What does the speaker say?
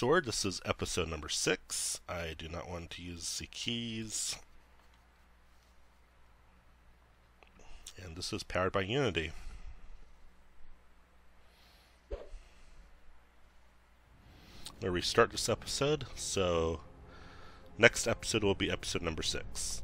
Sword. This is episode number six. I do not want to use the keys. And this is powered by Unity. I'm going to restart this episode, so next episode will be episode number six.